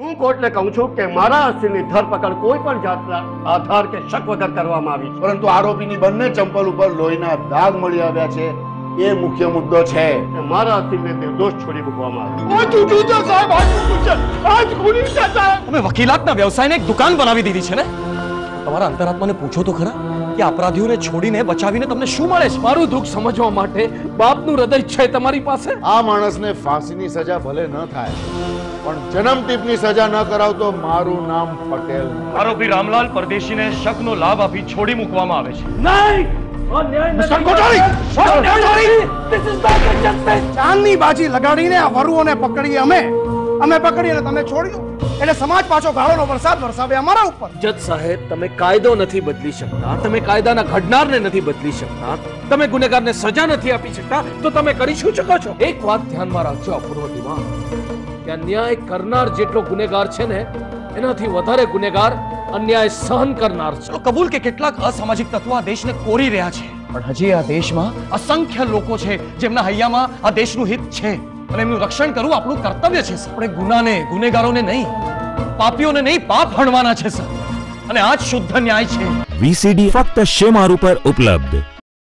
હું કોર્ટને કહું છું કે મારા અસીલની ધરપકડ કોઈ પણ જાતના આધાર કે શક વગર કરવામાં આવી છે પરંતુ આરોપીની બંને ચંપલ ઉપર લોહીના દાગ મળી આવ્યા છે એ મુખ્ય મુદ્દો છે અને મારા અસીલને નિર્દોષ છોડી મૂકવામાં આવ્યો આ જૂઠું છે સાહેબ આ જૂઠું છે આ જ ખૂની છે સાહેબ તમે વકીલાતના વ્યવસાયને એક દુકાન બનાવી દીધી છે ને તમારા અંતરાત્માને પૂછો તો ખરા કે અપરાધીઓને છોડીને બચાવીને તમને શું મળે છે? મારું દુઃખ સમજવા માટે બાપનું હૃદય છે તમારી પાસે? આ માણસને ફાંસીની સજા ભલે ન થાય પણ જન્મ ટીપની સજા ન કરાવતો મારું નામ પટેલ. આરોપી રામલાલ પરદેશીને શકનો લાભ આપી છોડી મૂકવામાં આવે છે. નહીં! ચાંદની બાજી લગાડીને આ વરુઓને પકડીએ અમે. અમે પકડીને તમે છોડી દો. એટલે સમાજ પાછો ગાળોનો વરસાદ વરસાવે અમારા ઉપર જજ સાહેબ તમે કાયદો નથી બદલી શકતા તમે કાયદાના ઘડનારને નથી બદલી શકતા તમે ગુનેગારને સજા નથી આપી શકતા તો તમે કરી શું શકો છો એક વાત ધ્યાનમાં રાખજો અપૂર્વ દિમાગ કે અન્યાય કરનાર જેટલો ગુનેગાર છે ને એનાથી વધારે ગુનેગાર અન્યાય સહન કરનાર છે ચલો કબૂલ કે કેટલાક અસામાજિક તત્વો આ દેશને કોરી રહ્યા છે પણ હજી આ દેશમાં અસંખ્ય લોકો છે જેમના હૈયામાં આ દેશનું હિત છે અને એમનું રક્ષણ કરવું આપણું કર્તવ્ય છે સર. આપણે ગુનાને ગુનેગારોને નહીં પાપીઓને નહીં, પાપ હણવાના છે, સર. અને આ જ શુદ્ધ ન્યાય છે. વીસીડી ફક્ત શેમાર ઉપર ઉપલબ્ધ.